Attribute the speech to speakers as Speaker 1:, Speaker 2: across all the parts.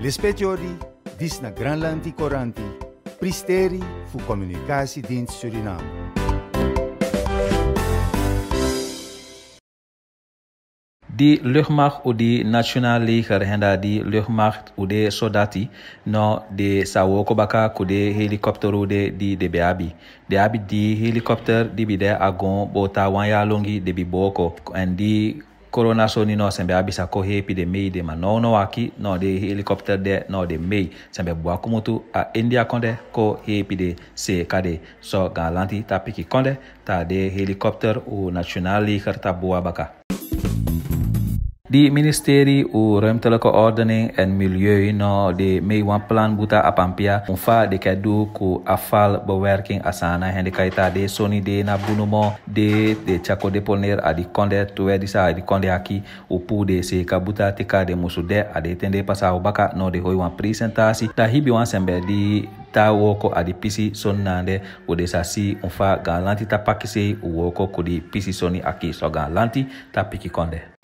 Speaker 1: L'espetiori dis na Granlandi Coranti, Pristeri fu comunicasi dins Suriname.
Speaker 2: di luchmach u di national league rehenda di luchmach u de sodati no de sawoko baka ku de helicopter u de di de beabi. De abi di helicopter di bide agon bota wanya longi de biboko. And di corona so ni no sembe abisa ko hepi de mei de ma no waki no de helicopter de no de mei sembe bua kumutu a india konde ko hepi de se kade. So galanti tapiki konde ta de helicopter o national leger ta bua baka Di Ministerie o Ruimtelijke Ordening en Milieu no de plan buta apampia fa de ku afvalbewerking asana hen de kaita de soni de na bunumo de de de poner adi konde tuwe disa adi konde aki o pu de se kabuta tika de musude ade tende pasa baka no de hoi wan presentasi. Da hibi wan sembe di ta woko adi pisi sonnande o de sasi fa galanti ta pakise woko ko di pisi soni aki so galanti ta piki konde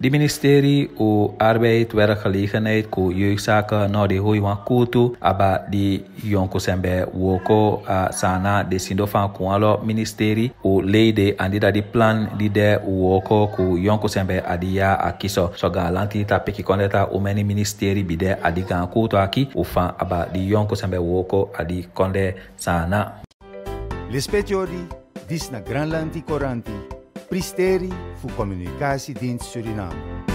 Speaker 2: De ministerie o arbeid, werkgelegenheid, ko jeugdzaken, nou de hoi wan kutu, aba di yonko sembe woko a sana de sindo fan kualo ministerie o leide andi di plan di de woko ku yonko sembe adi ya akiso so ga lanti ta peki kondeta o meni ministerie bide adi gan kutu aki o fan aba di yonko sembe woko adi konde sana.
Speaker 1: Lispetiori, dis na Granlanti Coranti, Pristeri presteren voor communicatie Suriname.